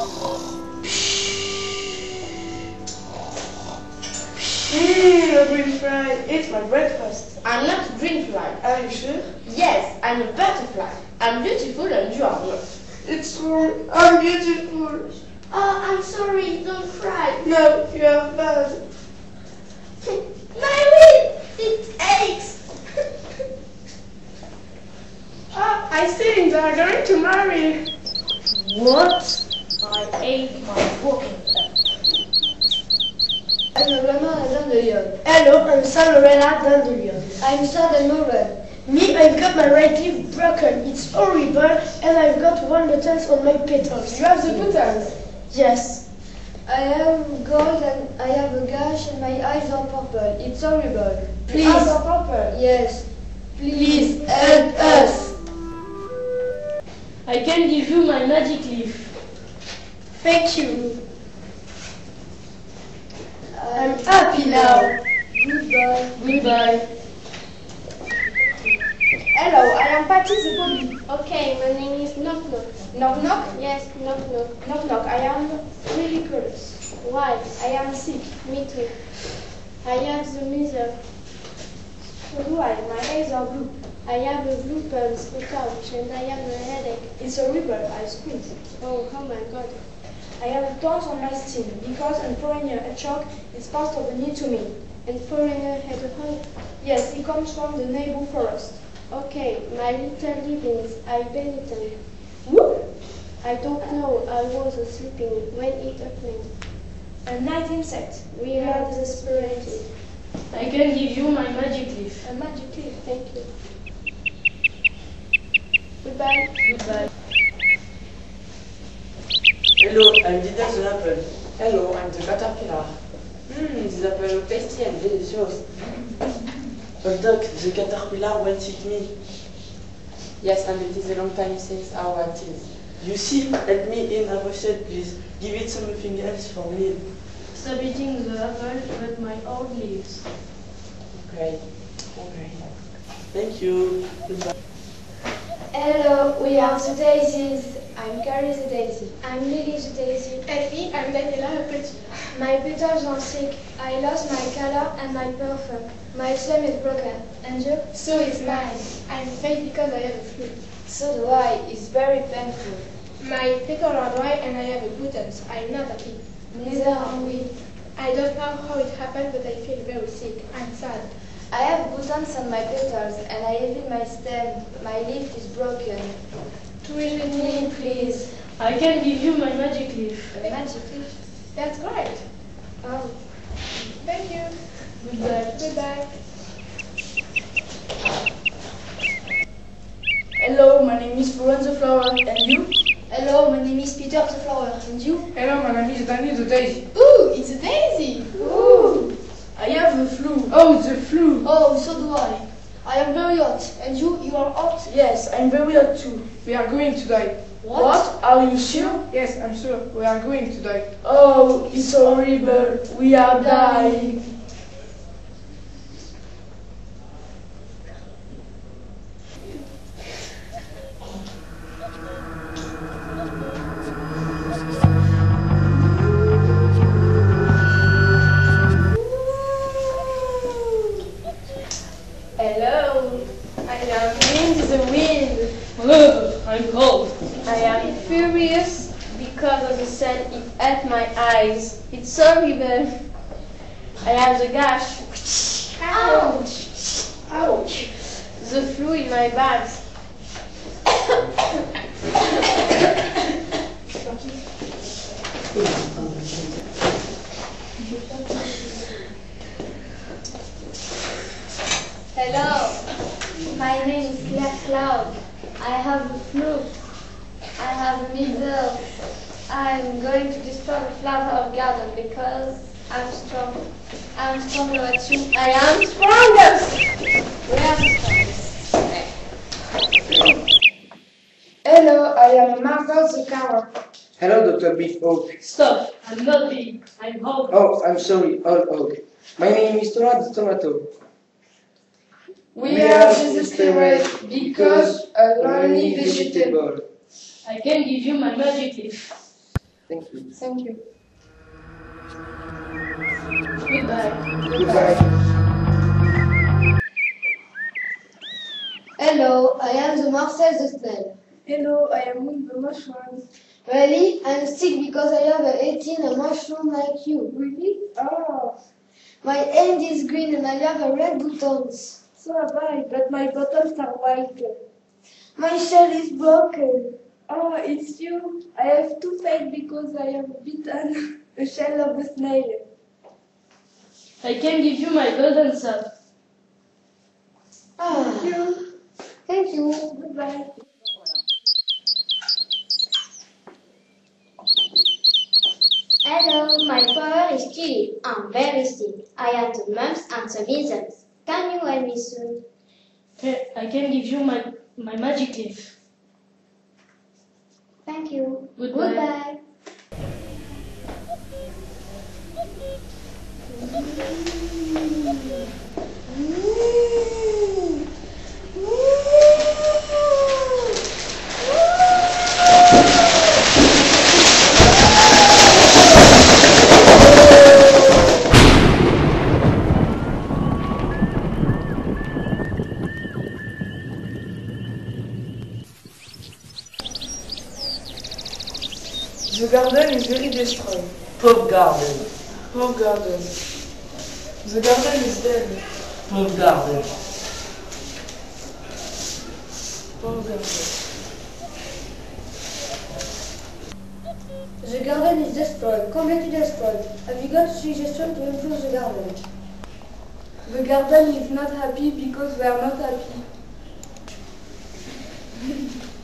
Mmm, a green fly. It's my breakfast. I'm not a green fly. Are you sure? Yes, I'm a butterfly. I'm beautiful and you are not. It's true. I'm beautiful. Oh, I'm sorry. Don't cry. No, you are bad. My wing! It aches! Ah, I think they are going to marry. What? I ate my walking. I'm Rama Dandelion. Hello, I'm Salorella Dandelion. I'm sad Moran. Me, I've got my right leaf broken. It's horrible, and I've got one button on my petals. You have the buttons. Yes. I have gold and I have a gash and my eyes are purple. It's horrible. Please. Eyes are purple. Yes. Please help us. I can give you my magic leaf. Thank you. I'm I'm happy now. Goodbye. Goodbye. Hello, I am Patty the Bobby. Okay, my name is Knock Knock. Knock knock. Yes, Knock Knock. Knock knock. I am really curious. Why? I am sick. Me too. I have the measles. So do I. My eyes are blue. I have a blue pulse, a couch, and I have a headache. It's horrible. I squint. Oh, oh my god. I have a thorns on my skin because a foreigner hedgehog is part of the knee to me. And foreigner had a hug. Yes, he comes from the neighbor forest. Okay, my little livings, I penitent. Whoop! I don't know, I was sleeping when it happened. A night insect. We are desperate. I can give you my magic leaf. A magic leaf, thank you. Goodbye. Goodbye. Hello, I'm Didas the apple. Hello, I'm the caterpillar. Mmm, this apple look tasty and delicious. But duck, the caterpillar won't me. Yes, and it is a long time since our teeth. You see, help me in a shed, please. Give it something else for me. Stop eating the apple, but my old leaves. Okay. Okay. Thank you. Goodbye. Hello, we are the daisies. I'm Carrie the daisy. I'm Lily the Daisy. Me, I'm Daniela the Petit. My petals are sick. I lost my color and my perfume. My stem is broken. And you? So is mine. I'm fake because I have a flu. So do I. It's very painful. My petals are dry and I have a buttons. I'm not happy. Neither are we. I don't know how it happened, but I feel very sick. I'm sad. I have buttons on my petals and I have in my stem. My leaf is broken. Me, please. I can give you my magic leaf. A magic leaf. That's great. Oh. Thank you. Goodbye. Goodbye. Hello, my name is Florence the Flower. And you? Hello, my name is Peter the flower. And you? Hello, my name is Danny the Daisy. Ooh, it's a daisy. Ooh. I have the flu. Oh, the flu. Oh, so do I. I am very hot. And you? You are hot? Yes, I'm very hot too. We are going to die. What? Are you sure? Yes, I'm sure. We are going to die. Oh, it's horrible. We are dying. Cold. I am furious because of the sun. It at my eyes. It's so horrible. I have the gash. Ouch! Ouch! The flu in my back. Hello. My name is Claire Cloud. I have a flu. I have a measles. I'm going to destroy the flower of garden because I'm strong. I'm stronger than you. I am strongest. We are the strongest. Hello, I am Margot the Cow. Hello, Dr. Beef Oak. Stop. I'm not big. I'm Hulk. Oh, I'm sorry, Old Oak. My name is Tora the Tomato. We are desperate because a lonely vegetable. I can give you my magic leaf. Thank you. Thank you. Goodbye. Goodbye. Hello, I am the Marcel the snail. Hello, I am with the mushroom. Really? I'm sick because I have a 18 a mushroom like you. Really? Oh, My hand is green and I have a red buttons. So have I, but my buttons are white. My shell is broken. Oh, it's you. I have toothache because I have bitten a shell of a snail. I can give you my golden soap. Ah, Thank you. thank you. Goodbye. Hello, my father is Chili. I'm very sick. I have the mumps and the measles. Can you help me soon? I can give you my, my magic leaf. Thank you. Goodbye. Goodbye. Destroyed. Pauvre garden. Poor garden. The garden is dead. Pauvre garden. Poor garden. The garden is destroyed, completely destroyed. Have you got a suggestion to improve the garden? The garden is not happy because we are not happy.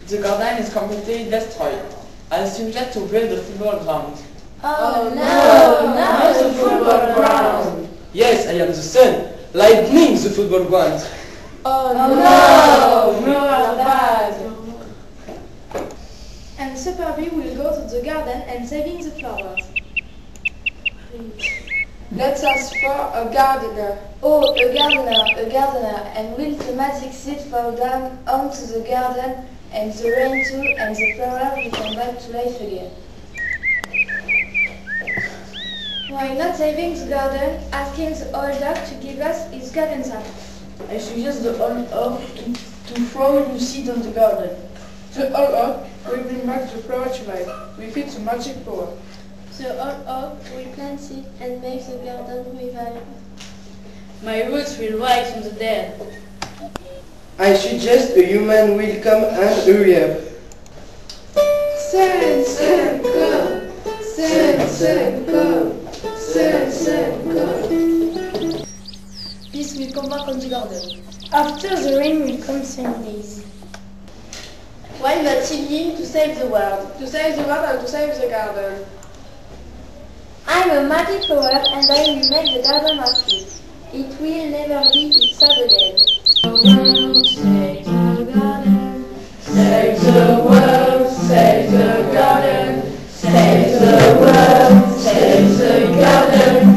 The garden is completely destroyed. I suggest to build a football ground. Oh, no, not the football ground. Yes, I am the sun. Lightning the football ground. Oh, no, no, bad. And Superbee will go to the garden and saving the flowers. Let's ask for a gardener. Oh, a gardener, a gardener, and will the magic seed fall down onto the garden and the rain too, and the flower will come back to life again. Why not saving the garden, asking the old dog to give us his garden sap? I suggest the old oak to, to throw new seed on the garden. The old oak will bring back the flower to life with the magic power. The old oak will plant seed and make the garden revive. My roots will rise from the dead. I suggest a human will come and hurry up. Sun, sun, come. Sun, sun, come. Rose Gordon. After the rain will come Sundays. Why not singing to save the world? To save the world and to save the garden. I'm a magic power and I will make the garden happy. It will never be sad again. The world, save the garden. Save the world, save the garden. Save the world, save the garden.